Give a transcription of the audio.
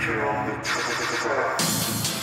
You're on the track.